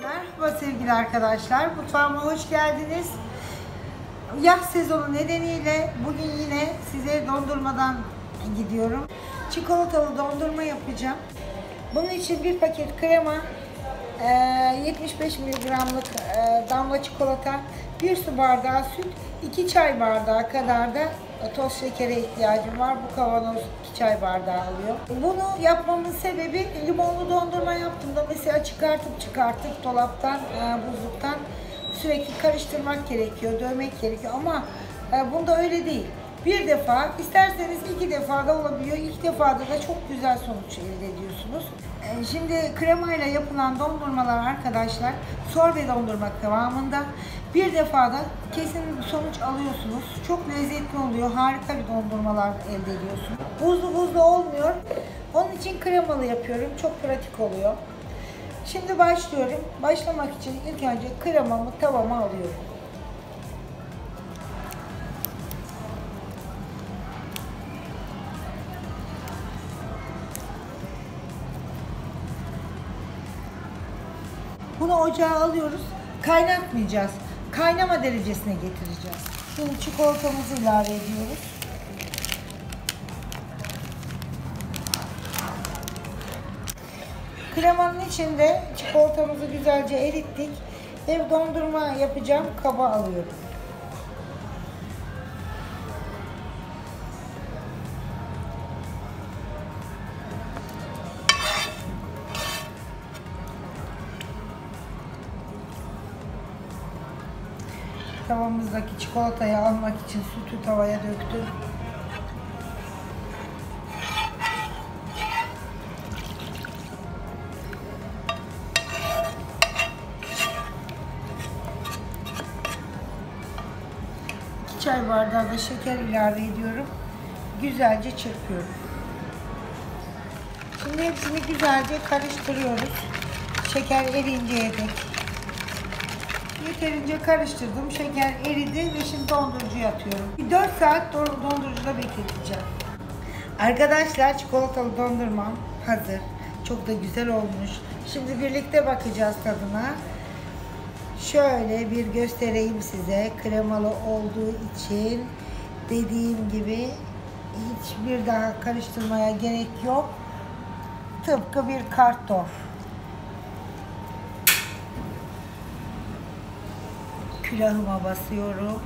Merhaba sevgili arkadaşlar, mutfağıma hoş geldiniz. Yaz sezonu nedeniyle bugün yine size dondurmadan gidiyorum. Çikolatalı dondurma yapacağım. Bunun için bir paket krema, 75 miligramlık eee, damla çikolata, bir su bardağı süt, 2 çay bardağı kadar da toz şekere ihtiyacım var. Bu kavanoz 2 çay bardağı alıyor. Bunu yapmamın sebebi limonlu dondurma yaptığımda mesela çıkartıp çıkartıp dolaptan, eee, buzluktan sürekli karıştırmak gerekiyor, dövmek gerekiyor ama e, bunda öyle değil. Bir defa, isterseniz iki defa da olabiliyor. İlk defada da çok güzel sonuç elde ediyorsunuz. E, Şimdi kremayla yapılan dondurmalar arkadaşlar sorbe dondurma kıvamında. Bir defada kesin sonuç alıyorsunuz. Çok lezzetli oluyor. Harika bir dondurmalar elde ediyorsunuz. Buzlu buzlu olmuyor. Onun için kremalı yapıyorum. Çok pratik oluyor. Şimdi başlıyorum. Başlamak için ilk önce kremamı tavama alıyorum. Bunu ocağa alıyoruz. Kaynatmayacağız. Kaynama derecesine getireceğiz. Şimdi çikolatamızı ilave ediyoruz. Kremanın içinde çikolatamızı güzelce erittik. Ve dondurma yapacağım kaba alıyorum. Tavamızdaki çikolatayı almak için sütü tavaya döktüm. İki çay bardağı da şeker ilave ediyorum. Güzelce çırpıyorum. Şimdi hepsini güzelce karıştırıyoruz. Şeker erinceye dek. Yeterince karıştırdım. Şeker eridi ve şimdi dondurucuya atıyorum. Bir 4 saat don- dondurucuda bekleteceğim. Arkadaşlar çikolatalı dondurmam hazır. Çok da güzel olmuş. Şimdi birlikte bakacağız tadına. Şöyle bir göstereyim size. Kremalı olduğu için dediğim gibi hiçbir daha karıştırmaya gerek yok. Tıpkı bir kartof. Külahıma basıyorum.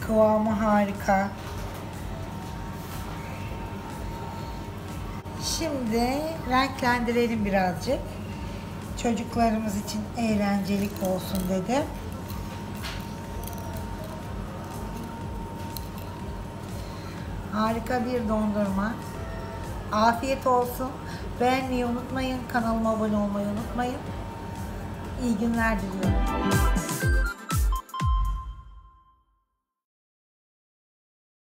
Kıvamı harika. Şimdi renklendirelim birazcık. Çocuklarımız için eğlencelik olsun dedim. Harika bir dondurma. Afiyet olsun. Beğenmeyi unutmayın. Kanalıma abone olmayı unutmayın. İyi günler diliyorum.